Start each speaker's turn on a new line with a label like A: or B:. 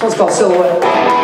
A: vamos para o Silhouette.